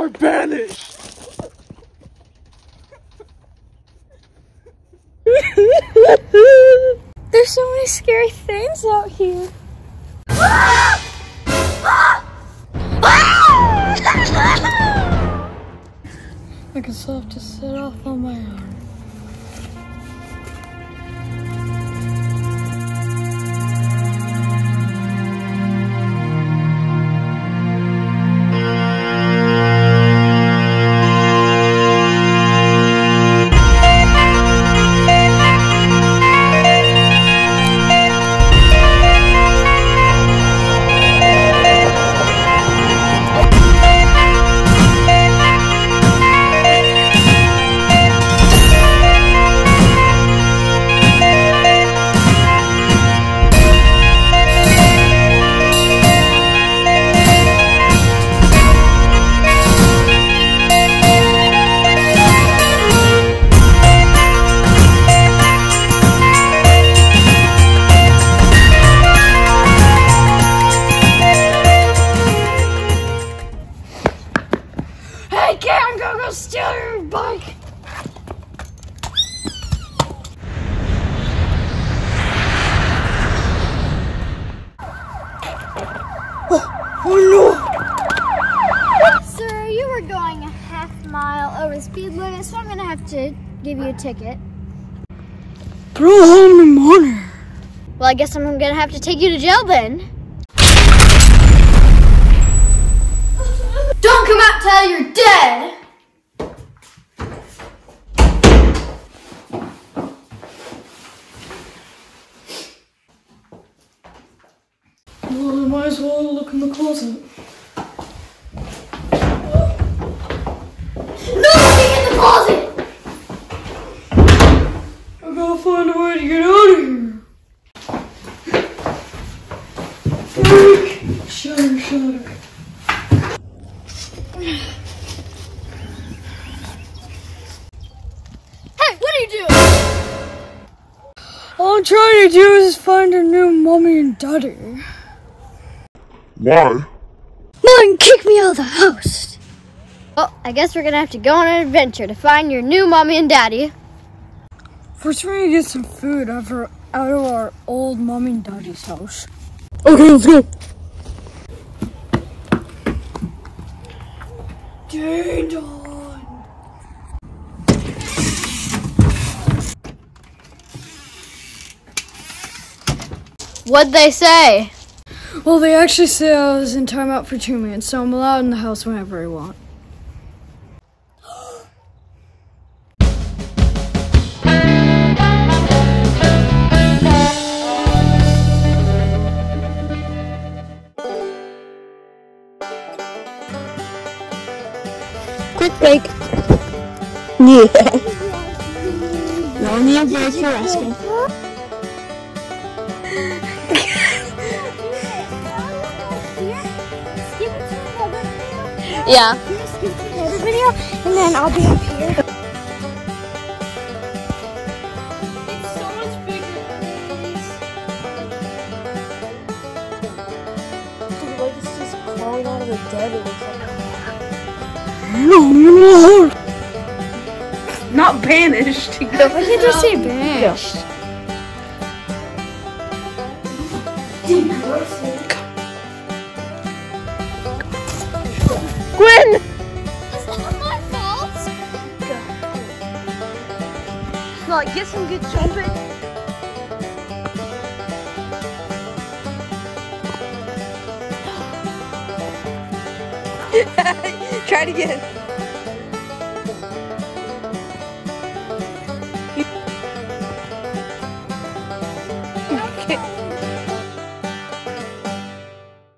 are banished. There's so many scary things out here. I guess I'll have to set off on my own. Were going a half mile over the speed limit, so I'm gonna have to give you a ticket. Bro, home in the morning. Well, I guess I'm gonna have to take you to jail then. Don't come out till you're dead! Well, I might as well look in the closet. No looking in the closet! I gotta find a way to get out of here. Freak! Shutter, shutter. Hey, what are you doing? All I'm trying to do is find a new mommy and daddy. Why? Mom, kick me out of the house. Well, I guess we're gonna have to go on an adventure to find your new mommy and daddy. First, we're gonna get some food out of, out of our old mommy and daddy's house. Okay, let's go. Ding dong. What'd they say? Well, they actually say I was in timeout for two minutes, so I'm allowed in the house whenever I want. Quick break. Yeah. No need break for resting. Yeah. Another video, and then I'll be up here. Like it's just crawling out of the dead. It looks like. No, no. Not banished. I can't you say banished? Gwen! Is that my fault? Like, get some good jumping. Try it again.